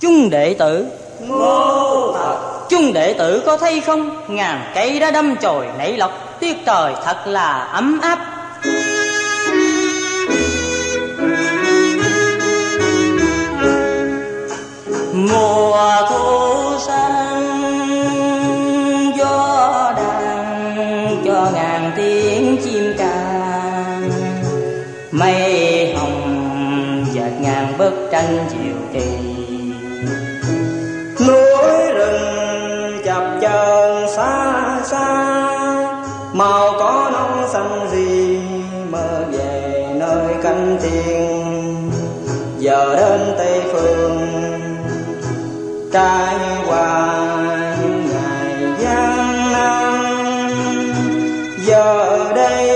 chung đệ tử. Ngô thật chung đệ tử có thấy không? Ngàn cây đã đâm chồi nảy lọc tiết trời thật là ấm áp. Mùa thu sang gió đàn cho ngàn tiếng chim ca mây hồng dệt ngàn bức tranh diệu kỳ xa màu có non xanh gì mơ về nơi cánh thiên giờ đến tây phương, trải qua những ngày gian. Nan giờ ở đây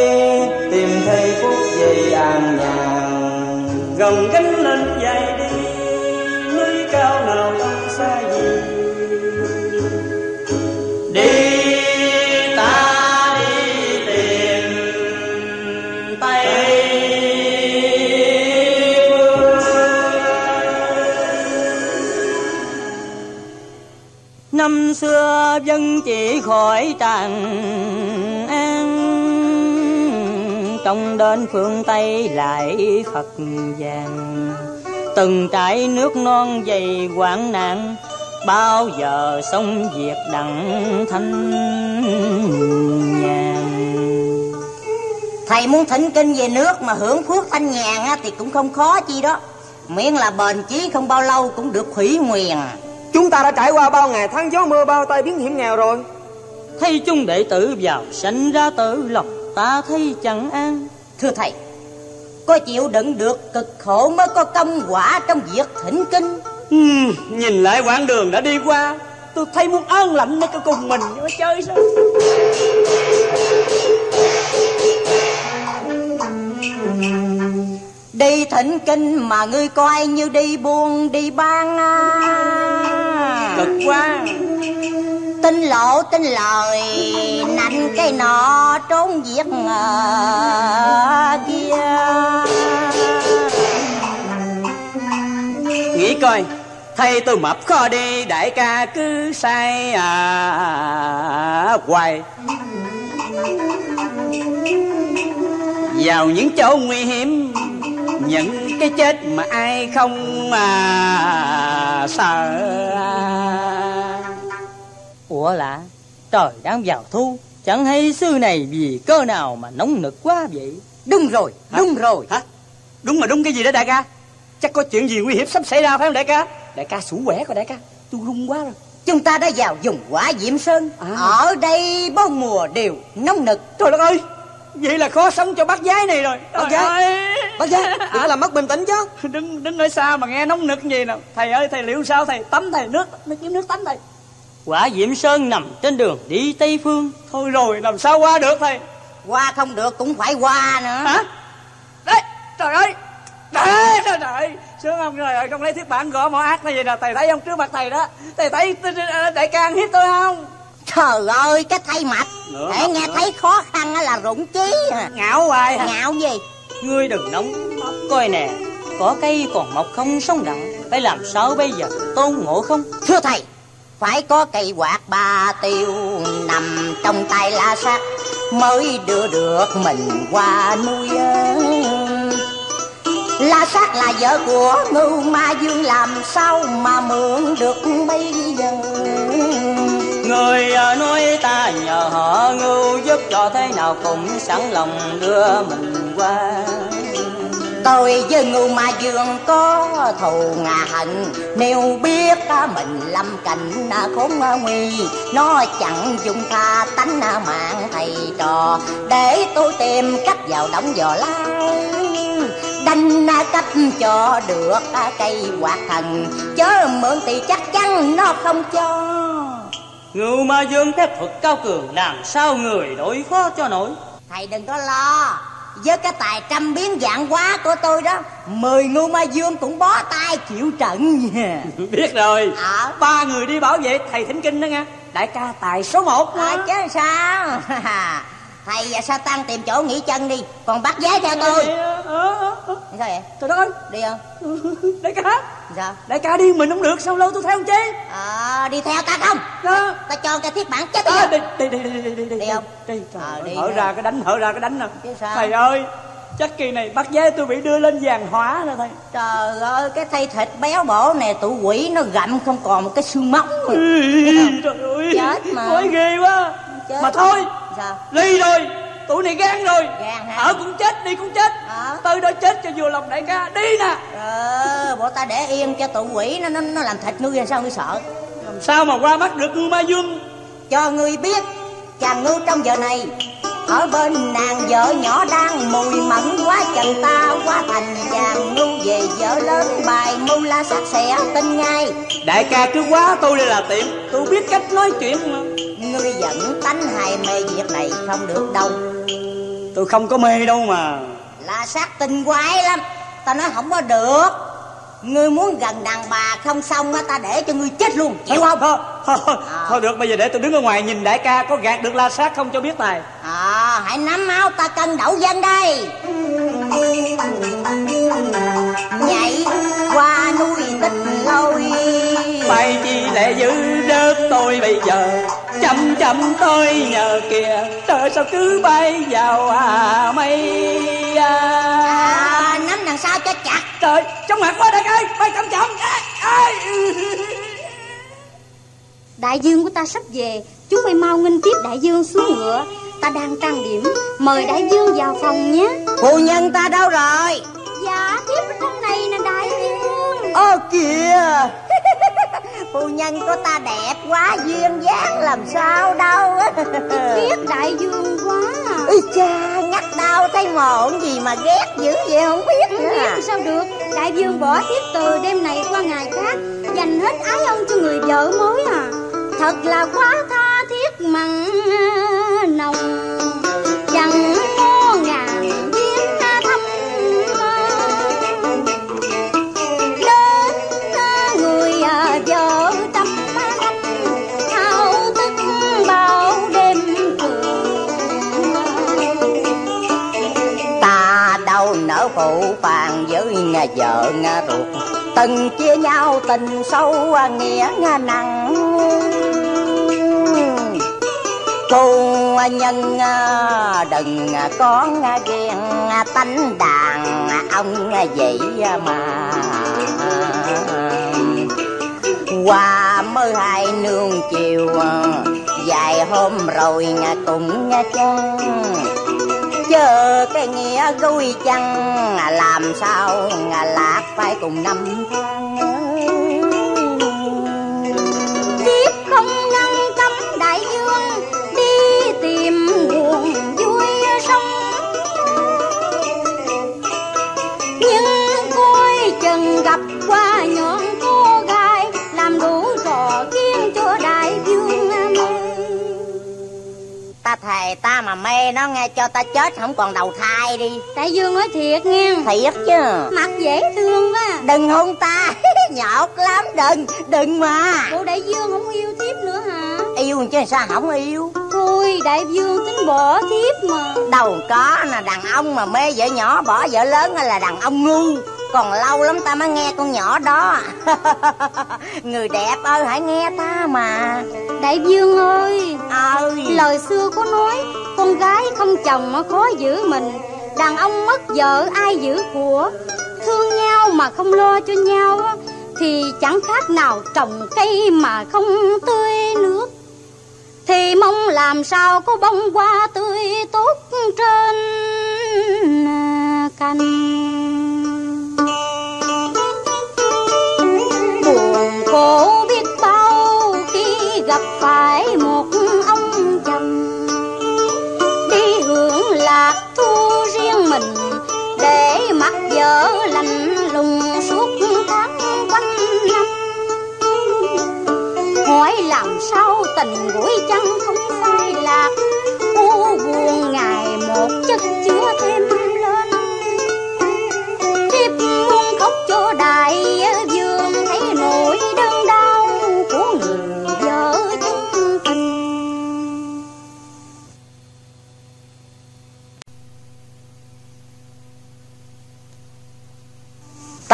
tìm thấy phút giây an nhàn. Gồng cánh lên dài đi, núi cao nào không xa gì. Dân chỉ khỏi tràng an. Trong đến phương tây lại phật vàng từng trải nước non dày hoạn nạn bao giờ sông diệt đặng thanh nhàn. Thầy muốn thỉnh kinh về nước mà hưởng phước thanh nhàn á, thì cũng không khó chi đó. Miễn là bền chí không bao lâu cũng được hủy nguyền. Chúng ta đã trải qua bao ngày tháng gió mưa bao tay biến hiểm nghèo rồi. Thấy chung đệ tử vào sanh ra tử lòng ta thấy chẳng an. Thưa thầy Có chịu đựng được cực khổ mới có công quả trong việc thỉnh kinh? Ừm, Nhìn lại quãng đường đã đi qua Tôi thấy muốn ơn lạnh cái cùng mình nhưng mà chơi sao? Đi thỉnh kinh mà ngươi coi như đi buôn đi ban à. Cực quá. Tin lộ tin lời Nạnh cái nọ trốn việc à, kia. Nghĩ coi Thầy tôi mập khó đi Đại ca cứ sai à, hoài. Vào những chỗ nguy hiểm Những cái chết mà ai không à, sợ. Ủa lạ trời đang vào thu chẳng hay xưa này vì cơ nào mà nóng nực quá vậy? Đúng rồi, đúng rồi. Hả? Đúng mà đúng cái gì đó đại ca? Chắc có chuyện gì nguy hiểm sắp xảy ra phải không đại ca? Đại ca sủ quẻ coi đại ca Tôi run quá rồi. Chúng ta đã vào vùng quả diệm sơn. À. Ở đây bốn mùa đều nóng nực. Trời đất ơi Vậy là khó sống cho bác gái này rồi. Bác gái? ơi. Bác gái, đừng làm mất bình tĩnh chứ. Đứng đứng ở xa mà nghe nóng nực gì nào Thầy ơi thầy liệu sao? Thầy tắm thầy nước Mới kiếm nước tắm thầy. Quả diệm sơn nằm trên đường đi tây phương. Thôi rồi làm sao qua được thầy? Qua không được cũng phải qua nữa. Hả? Đấy trời ơi. Đấy trời ơi. Sướng không? Trời ơi không lấy thiết bản gõ mỏ ác hay gì nào Thầy thấy không? Trước mặt thầy đó. Thầy thấy đại ca ăn hiếp tôi không Trời ơi cái thay mặt Nữa Để nghe nữa. thấy khó khăn là rụng chí. Ngạo hoài hả? Ngạo gì? Ngươi đừng nóng. Coi nè có cây còn mọc không sống đặng? Phải làm sao bây giờ? Tôn ngộ không? Thưa thầy Phải có cây quạt ba tiêu Nằm trong tay la sát Mới đưa được mình qua nuôi La sát là vợ của ngưu ma dương Làm sao mà mượn được bây giờ người à, nói ta nhờ họ ngưu giúp cho thế nào cũng sẵn lòng đưa mình qua. Tôi với ngưu ma dương có thù ngà hận, Nếu biết ta mình lâm cảnh à, khốn à, nguy. Nó chẳng dung tha tánh mạng thầy trò, Để tôi tìm cách vào đóng giò lao Đành cách cho được cây quạt thần, Chớ mượn thì chắc chắn nó không cho ngưu ma dương phép thuật cao cường làm sao người đối phó cho nổi Thầy đừng có lo Với cái tài trăm biến dạng quá của tôi đó Mười ngưu ma dương cũng bó tay chịu trận Biết rồi Ờ. Ba người đi bảo vệ thầy thỉnh kinh đó nha Đại ca tài số một À, chứ sao Thầy và sa tăng tìm chỗ nghỉ chân đi Còn bắt vé theo tôi Ờ, ờ. Sao vậy? Trời đất ơi Đi không? Đại ca Sao? đại ca đi mình không được. Sao lâu tôi theo không chế Ờ đi theo ta không? Đó Ta cho cái thiết bản chết à, đi. đi đi đi đi đi đi đi Đi không? đi trời ơi, đi hở thôi. ra cái đánh hở ra cái đánh nè. Chứ thầy ơi chắc kỳ này bắt giá tôi bị đưa lên vàng hóa rồi thầy. Trời ơi cái thây thịt béo bổ này tụ quỷ nó gặm không còn một cái xương móng không? trời ơi. Chết mà. Quái ghê quá. Chết. mà thôi Sao ly rồi tụi này gan rồi. Gan hả? ở cũng chết đi cũng chết. Ờ. tới đó chết cho vừa lòng đại ca. Đi nè. Ờ bộ ta để yên cho tụ quỷ nó nó, nó làm thịt ngươi làm sao ngươi sợ? Làm sao mà qua mắt được ngưu ma dương Cho ngươi biết chàng ngưu trong giờ này ở bên nàng vợ nhỏ đang mùi mẫn quá chần ta quá thành chàng ngưu về vợ lớn bài mưu la sắc sẻ tin ngay. Đại ca cứ quá tôi đây là tiệm. Tôi biết cách nói chuyện mà. Ngươi vẫn tánh hài mê việc này không được đâu tôi không có mê đâu mà. Là sát tinh quái lắm. Ta nói không có được. Ngươi muốn gần đàn bà không xong á ta để cho ngươi chết luôn. Chịu không? Thôi, thôi, thôi, À. thôi được bây giờ để tôi đứng ở ngoài nhìn đại ca có gạt được la sát không cho biết tài. À hãy nắm áo ta cân đậu dân đây. Nhảy qua núi tích lôi. Bay chi lệ giữ đất tôi bây giờ chậm chậm tôi nhờ kìa trời sao cứ bay vào à mây à. à, nắm đằng sau cho chặt. Trời trong mặt quá đại ơi bay chậm chậm. Ê, ê. Đại dương của ta sắp về Chúng mày mau nghênh tiếp đại dương xuống ngựa. Ta đang trang điểm Mời đại dương vào phòng nhé. Phu nhân ta đâu rồi? Dạ tiếp ở trong này nè đại ô kìa. Phu nhân của ta đẹp quá duyên dáng làm sao đâu. Ghét đại dương quá à. Ây cha nhắc đau thấy mộn gì mà ghét dữ vậy không biết nữa. à. biết sao được. Đại dương bỏ tiếp từ đêm này qua ngày khác Dành hết ái ân cho người vợ mới à. Thật là quá tha thiết mặn nồng vợ nhà ruột, từng chia nhau tình sâu, nghĩa nặng. Cô nhân à, đừng có ghen à, tánh đàn à, ông vậy mà. Qua mới hai nương chiều vài hôm rồi cùng chăng chờ cái nghĩa gối chăng? Làm sao lạc phải cùng năm tháng? Ta thề ta mà mê nó nghe cho ta chết không còn đầu thai đi. Đại dương nói thiệt nghe. Thiệt chứ. Mặt dễ thương quá. Đừng hôn ta. Nhọt lắm. Đừng đừng mà. Bộ đại dương không yêu tiếp nữa hả? Yêu chứ sao không yêu? Thôi đại dương tính bỏ tiếp mà. Đâu có là đàn ông mà mê vợ nhỏ bỏ vợ lớn là đàn ông ngu còn lâu lắm ta mới nghe con nhỏ đó. Người đẹp ơi hãy nghe ta mà. Đại dương ơi ơi Lời xưa có nói Con gái không chồng nó khó giữ mình. Đàn ông mất vợ ai giữ của? Thương nhau mà không lo cho nhau á, Thì chẳng khác nào trồng cây mà không tươi nước. Thì mong làm sao có bông hoa tươi tốt trên cành khổ biết bao khi gặp phải một ông chồng. Đi hưởng lạc thu riêng mình, Để mặc vợ lạnh lùng suốt tháng quanh năm. Hỏi làm sao tình gũi chăng không sai lạc, U buồn ngày một chất chứa thêm lên Thiếp muốn khóc cho đại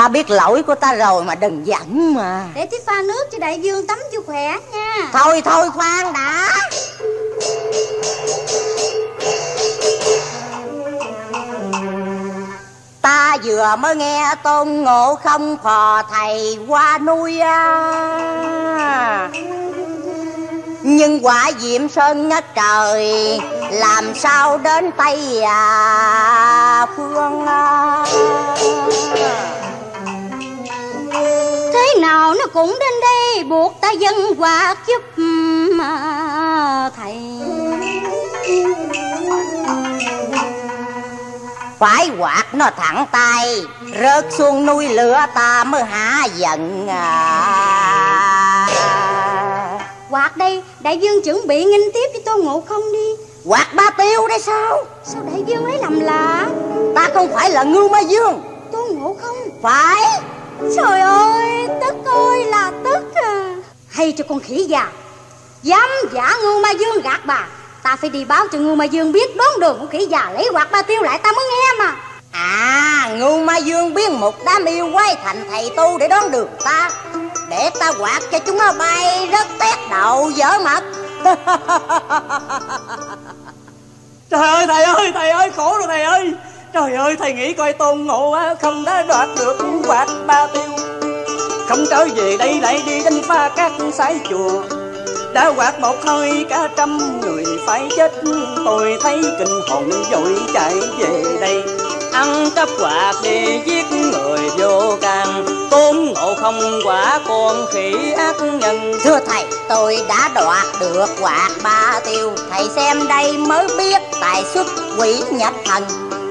Ta biết lỗi của ta rồi mà đừng giận mà Để tí pha nước cho đại dương tắm cho khỏe nha Thôi thôi khoan đã Ta vừa mới nghe tôn ngộ không phò thầy qua nuôi à. Nhưng quả diệm sơn ngất trời Làm sao đến Tây à, Phương à. Cũng đến đây buộc ta dân quạt giúp mà thầy. Phải quạt nó thẳng tay Rớt xuống núi lửa ta mới hả giận à. Quạt đây đại dương chuẩn bị nghênh tiếp với tôn ngộ không đi. Quạt ba tiêu đây sao? Sao đại dương lấy làm lạ? Ta không phải là ngưu ma dương Tôn ngộ không? Phải. Trời ơi tức tôi là tức à Hay cho con khỉ già. Dám giả ngưu ma dương gạt bà. Ta phải đi báo cho ngưu ma dương biết đón đường của khỉ già Lấy quạt ba tiêu lại, ta mới nghe mà. À ngưu ma dương biến một đám yêu quay thành thầy tu để đón đường ta. Để ta quạt cho chúng nó bay rất tét đầu dở mặt. Trời ơi, thầy ơi thầy ơi, khổ rồi thầy ơi. Trời ơi, thầy nghĩ coi tôn ngộ không đã đoạt được quạt ba tiêu. Không trở về đây lại đi đánh pha các sái chùa. Đã quạt một hơi cả trăm người phải chết. Tôi thấy kinh hồn vội chạy về đây. Ăn cắp quạt đi giết người vô can. Tôn ngộ không quả con khỉ ác nhân. Thưa thầy tôi đã đoạt được quạt ba tiêu. Thầy xem đây mới biết tài xuất quỷ nhập thần.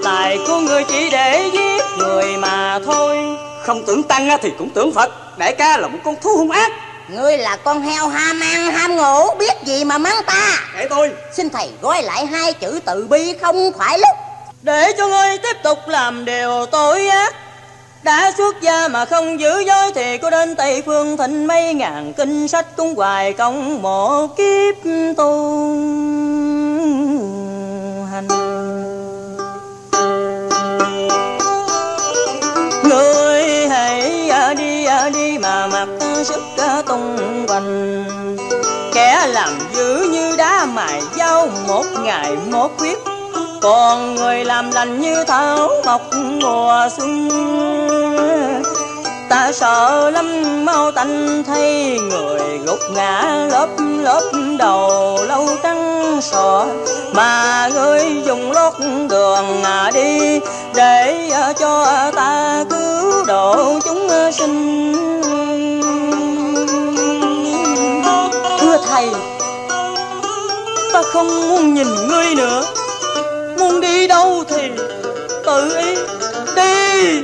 Tài của người chỉ để giết người mà thôi. Không tưởng tăng thì cũng tưởng Phật Đại ca là một con thú hung ác. Ngươi là con heo ham ăn ham ngủ Biết gì mà mắng ta? Để tôi. Xin thầy gói lại hai chữ từ bi không phải lúc. Để cho ngươi tiếp tục làm điều tội ác. Đã xuất gia mà không giữ giới thì có đến tây phương thịnh mấy ngàn kinh sách cúng hoài công một kiếp tu một ngày một quyết còn người làm lành như thảo mọc mùa xuân. Ta sợ lắm, mau tanh thấy người gục ngã lớp lớp đầu lâu trắng sọ. Mà ngươi dùng lót đường đi, để cho ta cứu độ chúng sinh. Không muốn nhìn ngươi nữa. Muốn đi đâu thì tự ý đi.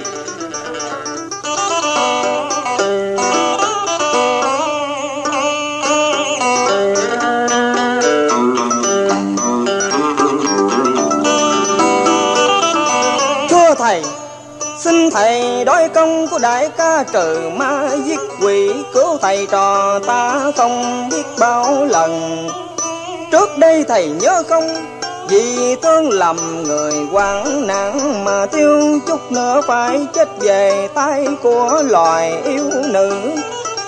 Thưa thầy, xin thầy đối công của đại ca trừ ma giết quỷ, cứu thầy trò ta không biết bao lần trước đây thầy nhớ không? Vì thương lầm người hoạn nạn mà tiêu chút nữa phải chết về tay của loài yêu nữ.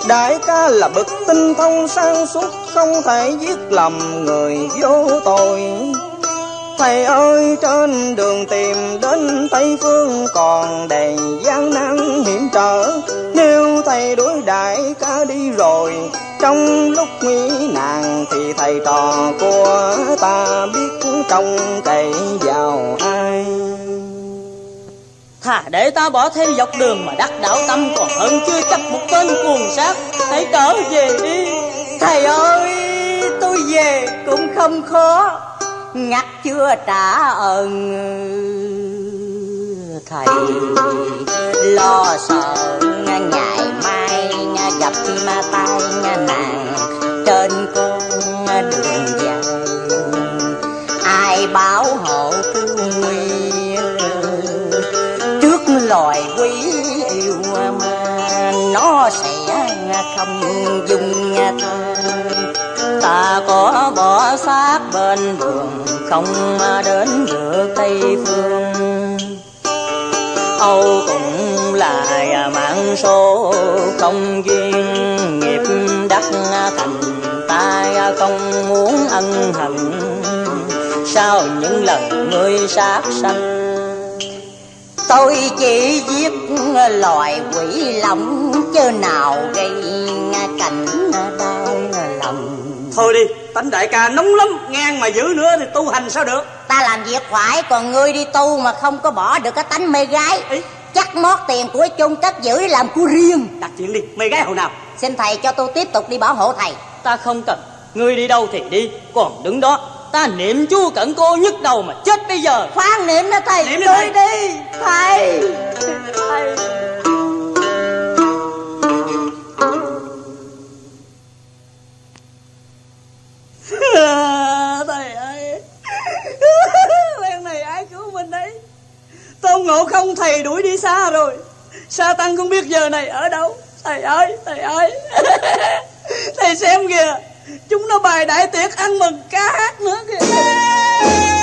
Đại ca là bậc tinh thông sáng suốt, không thể giết lầm người vô tội. Thầy ơi, trên đường tìm đến tây phương còn đầy gian nan hiểm trở. Nếu thầy đuổi đại ca đi rồi trong lúc nguy nạn thì thầy trò của ta biết trông cậy vào ai. Thà để ta bỏ theo dọc đường mà đắc đạo tâm còn hơn chưa chấp một tên cuồng sát Hãy trở về đi. Thầy ơi tôi về cũng không khó Ngắt chưa trả ơn Thầy. Lo sợ ngày mai gặp ma tai nàng. Trên con đường dài ai bảo hộ cứu nguy trước loài quý yêu mà nó sẽ không dung tha ta có bỏ xác bên đường, không đến được tây phương âu cũng lại mạng số không duyên nghiệp, đắc thành tai không muốn ân hận. Sao những lần ngươi sát sanh, tôi chỉ giết loài quỷ lòng chớ nào gây cảnh đau lòng. Thôi đi tánh đại ca nóng lắm ngang mà giữ nữa thì tu hành sao được? Ta làm việc phải còn ngươi đi tu mà không có bỏ được cái tánh mê gái. Ý. chắc mót tiền của chung cất giữ làm của riêng. Đặt chuyện đi mê gái hồi nào? Xin thầy cho tôi tiếp tục đi bảo hộ thầy. Ta không cần ngươi đi đâu thì đi còn đứng đó. Ta niệm chú cẩn cô nhức đầu mà chết bây giờ. Khoan niệm đó thầy Niệm đi Ngươi thầy. đi thầy. Thầy thầy ơi. Lần này ai cứu mình đấy tôn ngộ không thầy đuổi đi xa rồi. Sa tăng không biết giờ này ở đâu. Thầy ơi thầy ơi. Thầy xem kìa. Chúng nó bài đại tiệc ăn mừng ca hát nữa kìa.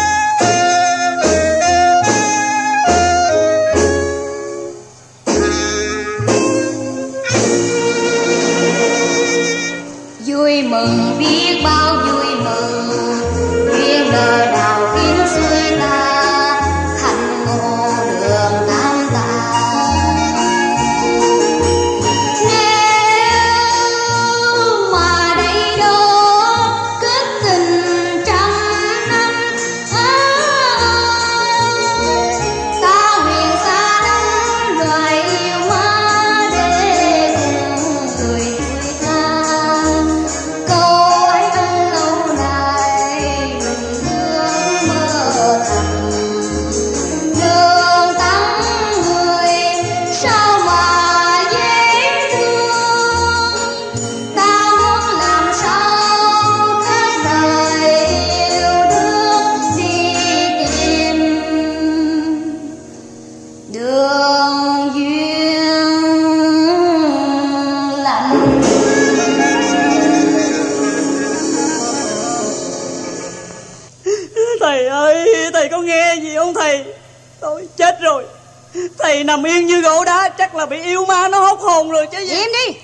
Là bị yêu ma nó hốt hồn rồi chứ gì. im đi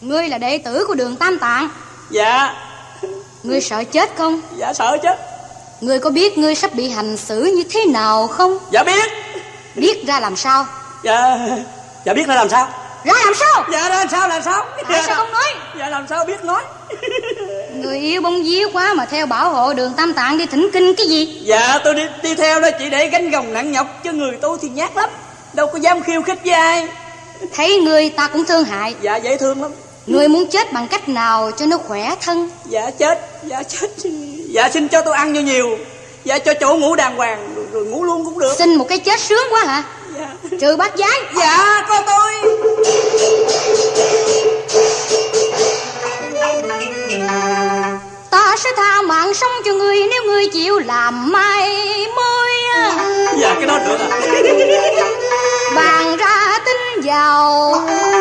ngươi là đệ tử của đường tam tạng Dạ, ngươi sợ chết không dạ sợ chứ. ngươi có biết ngươi sắp bị hành xử như thế nào không Dạ biết. biết ra làm sao Dạ, dạ biết là làm sao? ra làm sao Dạ làm sao làm sao? tại sao không nói Dạ làm sao biết nói? người yêu bông vía quá mà theo bảo hộ đường tam tạng đi thỉnh kinh cái gì Dạ tôi đi đi theo đó chỉ để gánh gồng nặng nhọc chứ người tôi thì nhát lắm. Đâu có dám khiêu khích với ai. thấy ngươi ta cũng thương hại Dạ dễ thương lắm. ngươi muốn chết bằng cách nào cho nó khỏe thân Dạ chết, dạ chết. Dạ xin cho tôi ăn nhiều nhiều. Dạ cho chỗ ngủ đàng hoàng rồi, rồi ngủ luôn cũng được. xin một cái chết sướng quá hả Dạ. trừ bát giái Dạ con tôi ta sẽ tha mạng sống cho ngươi nếu ngươi chịu làm mai mối Dạ cái đó được à? Bàn ra tin vào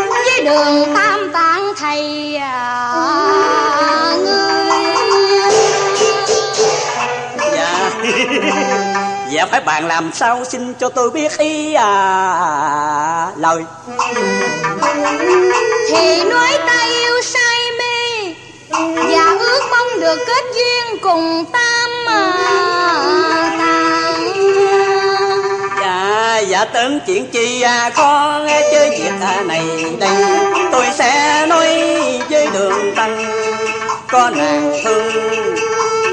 với đường tam tạng thầy à, ngươi Dạ. Dạ phải bạn làm sao xin cho tôi biết ý à Lời. Thì nói ta yêu say mê và ước mong được kết duyên cùng tam à, Dạ dạ tưởng chuyện chi à khó chơi việc à này đây. Tôi sẽ nói với đường tăng, Có nàng thương,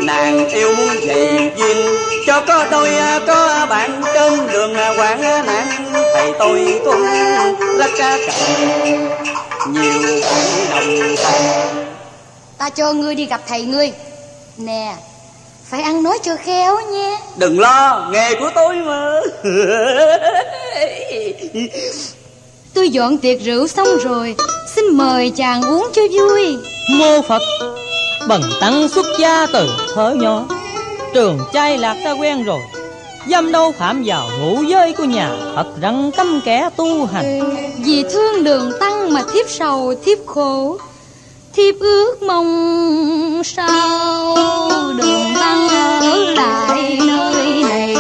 nàng yêu muốn về duyên. Cho có đôi có bạn trên đường à, quảng nạn thầy tôi cũng rất ca cần nhiều bạn đồng hành ta cho ngươi đi gặp thầy ngươi. Nè phải ăn nói cho khéo nha đừng lo nghề của tôi mà. Tôi dọn tiệc rượu xong rồi xin mời chàng uống cho vui. Mô phật bần tăng xuất gia từ thở nhỏ. Trường trai lạc đã quen rồi dâm đâu phạm vào ngũ giới của nhà thật rằng tâm kẻ tu hành. Vì thương đường tăng mà thiếp sầu thiếp khổ thiếp ước mong sao? Đường tăng ở lại nơi này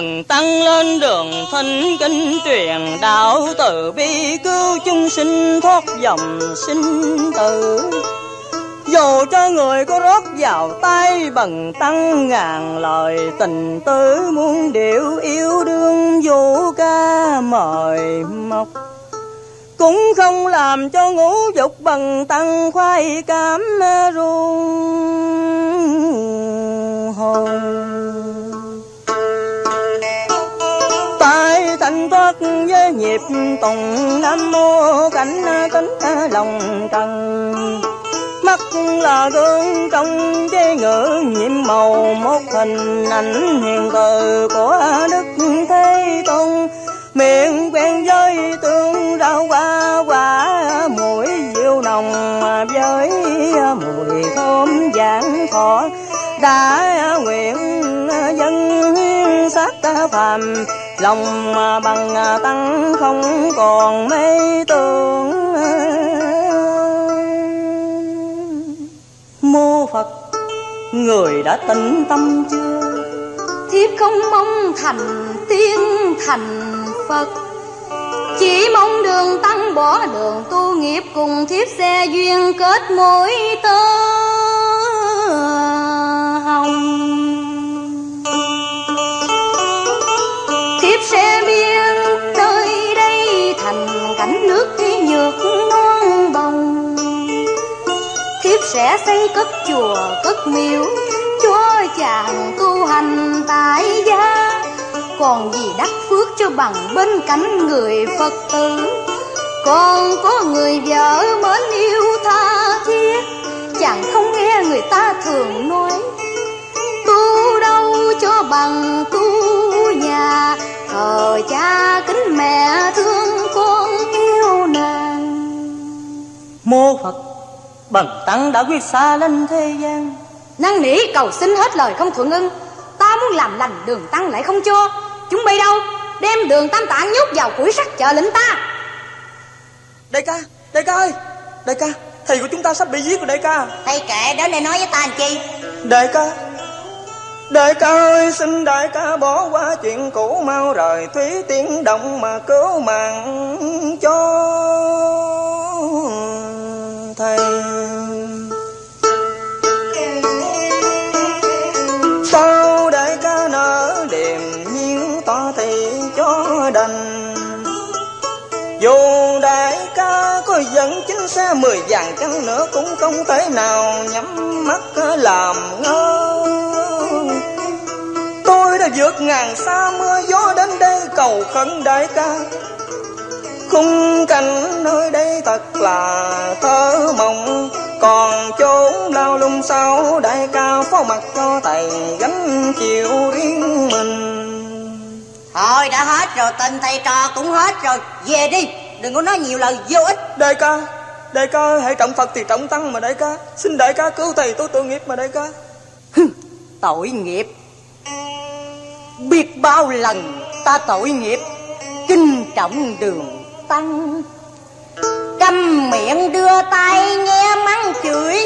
thần tăng lên đường thanh kinh truyền, đạo từ bi cứu chúng sinh, thoát dòng sinh tử. Dù cho người có rót vào tay bằng tăng ngàn lời, tình tứ muôn điệu yêu đương vũ ca mời mọc. Cũng không làm cho ngũ dục bằng tăng khoai cảm ruông hồn tại thoát với nhịp tùng nam mô cảnh tính lòng trần. Mắt là gương trong chế ngữ nhiệm màu, một hình ảnh hiền từ của đức thế tôn. Miệng quen với tương rau qua quả mũi diệu nồng với mùi thơm vàng thọ. Đã nguyện dân sát phàm lòng bằng à, tăng không còn mê tưởng. Mô phật, người đã tĩnh tâm chưa? Thiếp không mong thành tiên thành phật. Chỉ mong đường tăng bỏ đường tu nghiệp cùng thiếp xe duyên kết mối tơ hồng. Sẽ xây cất chùa, cất miếu. Cho chàng tu hành tại gia. Còn gì đắc phước cho bằng bên cạnh người phật tử? Còn có người vợ mến yêu tha thiết. Chàng không nghe người ta thường nói. Tu đâu cho bằng tu nhà. Thờ cha kính mẹ thương con yêu nàng. Mô phật bần tăng đã quyết xa lên thế gian. Năn nỉ cầu xin hết lời không thuận ưng. Ta muốn làm lành đường tăng lại không cho. Chúng bay đâu? Đem đường tam tạng nhốt vào củi sắt chờ lĩnh ta. Đại ca đại ca ơi. Đại ca thầy của chúng ta sắp bị giết rồi đại ca. Thầy kệ đến đây nói với ta làm chi? Đại ca đại ca ơi xin đại ca bỏ qua chuyện cũ mau rời thúy tiếng động mà cứu mạng cho thầy sao đại ca nở điềm nhiên tỏ thị cho đành. Dù đại ca có dẫn chính xe mười vàng chăng nữa cũng không thể nào nhắm mắt làm ngơ. Tôi đã vượt ngàn xa mưa gió đến đây cầu khẩn đại ca khung cảnh nơi đây thật là thơ mộng. Còn chốn lao lung sau đại ca phó mặt cho thầy gánh chịu riêng mình. Thôi đã hết rồi tình thầy trò cũng hết rồi. Về đi đừng có nói nhiều lời vô ích. Đại ca đại ca hãy trọng phật thì trọng tăng mà đại ca. Xin đại ca cứu thầy tôi tội nghiệp mà đại ca. Tội nghiệp. Biết bao lần ta tội nghiệp kinh trọng đường tăng câm miệng đưa tay nghe mắng chửi.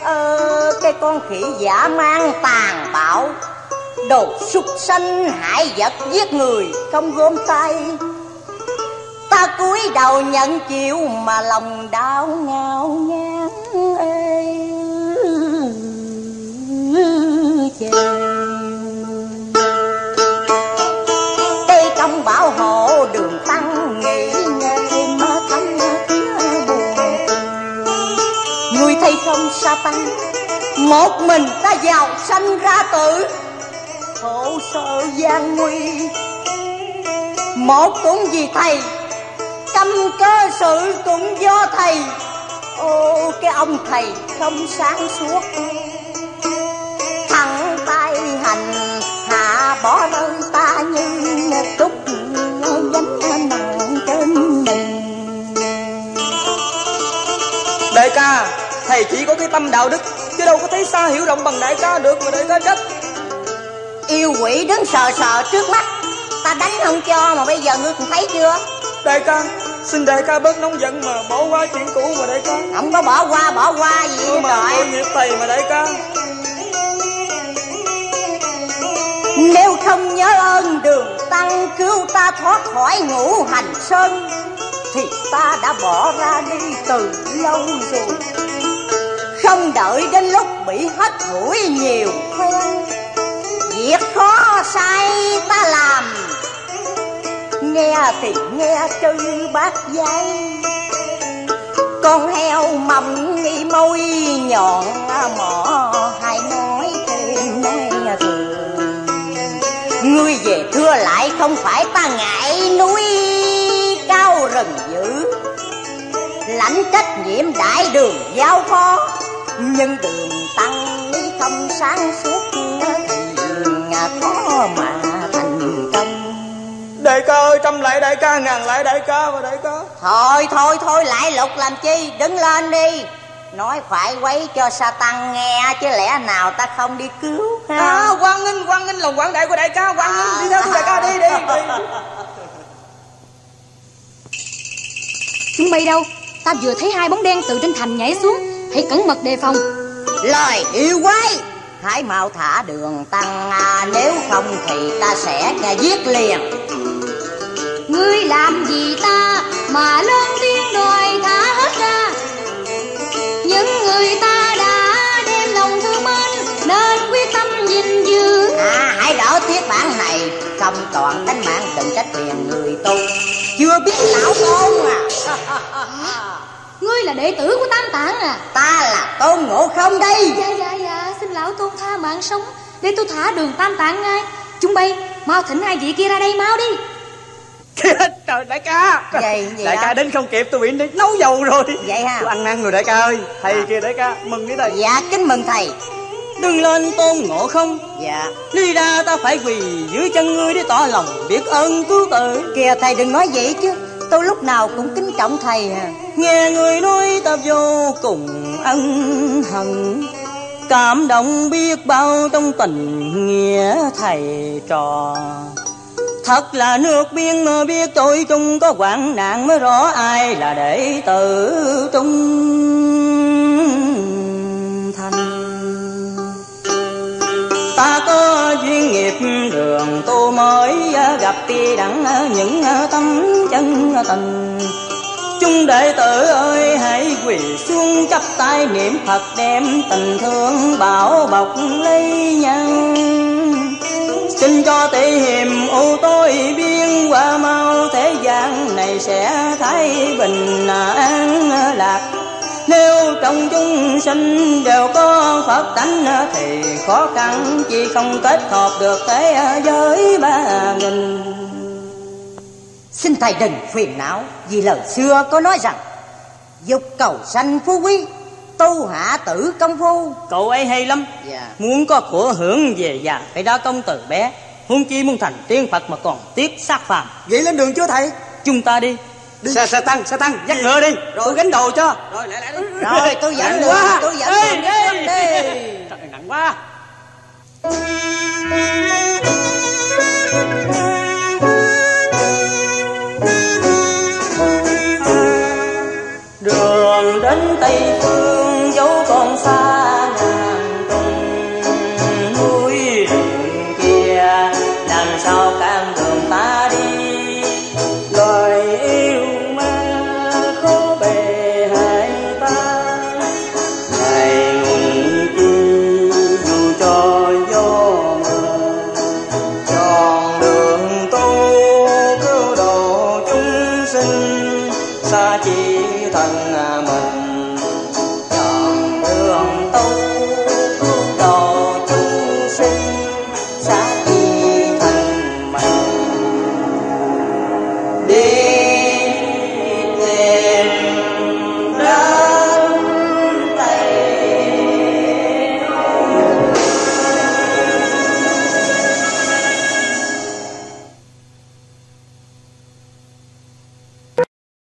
Ờ cái con khỉ giả mang tàn bạo. Đồ súc sanh hại vật giết người không gom tay. Ta cúi đầu nhận chịu mà lòng đau ngao. Nào sanh ra tử? Khổ sở gian nguy. Một cũng vì thầy, tâm cơ sự cũng do thầy. Ô, cái ông thầy không sáng suốt. Thẳng tay hành, hạ bỏ rơi ta như trúc gánh nặng trên mình. Đại ca, thầy chỉ có cái tâm đạo đức xa hiểu rộng bằng đại ca được mà đại ca trách. Yêu quỷ đứng sờ sờ trước mắt. Ta đánh không cho mà bây giờ ngươi cũng thấy chưa? Đại ca xin đại ca bớt nóng giận mà bỏ qua chuyện cũ mà đại ca. Không có bỏ qua bỏ qua gì mà rồi. tôi nghiệp thầy mà đại ca. Nếu không nhớ ơn đường tăng cứu ta thoát khỏi ngũ hành sơn thì ta đã bỏ ra đi từ lâu rồi. Không đợi đến lúc bị hết mũi nhiều. Phen việc khó sai ta làm. Nghe thì nghe chư bác dạy con heo mầm nghi môi nhọn mỏ hay nói thêm nói thường. Ngươi về thưa lại không phải ta ngại núi cao rừng dữ. Lãnh trách nhiệm đại đường giao phó nhưng đường tăng lý không sáng suốt thì khó mà thành công. Đại ca ơi trăm lại đại ca ngàn lại đại ca và đại ca. Thôi thôi thôi lại lục làm chi? Đứng lên đi. Nói phải quấy cho sa tăng nghe chứ lẽ nào ta không đi cứu ha? À quan nghênh quan nghênh lòng quảng đại của đại ca quan nghênh đi theo tôi đại ca đi đi, đi. Chúng bay đâu? Ta vừa thấy hai bóng đen từ trên thành nhảy xuống Hãy cẩn mật đề phòng. Lời yêu quái! Hãy mau thả đường tăng à, nếu không thì ta sẽ à, giết liền. Ngươi làm gì ta mà lớn tiếng đòi thả hết ra? Những người ta đã đem lòng thương mến Nên quyết tâm gìn giữ. À hãy đỡ thiết bản này không toàn đánh mạng đừng trách quyền người tu. Chưa biết lão tôn à Ngươi là đệ tử của Tam Tạng à? Ta là tôn ngộ không đây? Dạ dạ dạ. Xin lão tôn tha mạng sống Để tôi thả đường Tam Tạng ngay. Chúng bay mau thỉnh hai vị kia ra đây mau đi. Trời đại ca. Vậy- vậy đại hả? ca đến không kịp tôi bị đi nấu dầu rồi. Vậy hả? tôi ăn năn rồi đại ca ơi. Thầy kia đại ca mừng đi thầy. Dạ kính mừng thầy. Đừng lên tôn ngộ không. Dạ. Đi ra ta phải quỳ dưới chân ngươi để tỏ lòng biết ơn cứu tử. Kìa thầy đừng nói vậy chứ tôi lúc nào cũng kính trọng thầy. À Nghe người nói ta vô cùng ân hận. Cảm động biết bao trong tình nghĩa thầy trò. Thật là nước biên mà biết tôi chung có hoạn nạn mới rõ ai là đệ tử trung. Ta có duyên nghiệp đường tu mới gặp ti đặng những tâm chân tình. Chung đệ tử ơi, hãy quỳ xuống chắp tay niệm Phật đem tình thương bảo bọc lấy nhau. Xin cho tỷ hiềm ô tôi biên qua mau, thế gian này sẽ thấy bình an lạc nếu trong chúng sinh đều có Phật tánh thì khó khăn chi không kết hợp được thế giới ba nghìn Xin thầy đừng phiền não Vì lời xưa có nói rằng Dục cầu sanh phú quý Tu hạ tử công phu. Cậu ấy hay lắm. Dạ. Muốn có của hưởng về già phải đã công từ bé. Huống chi muốn thành tiên Phật mà còn tiếc xác phàm. Vậy lên đường chưa thầy? Chúng ta đi xe xe tăng xe tăng dắt ngựa đi. Tôi gánh đồ cho. Rồi lại lại đi Rồi tôi dẫn đường quá. Tôi dẫn đường đi Trời, nặng quá. Đường đến Tây Phương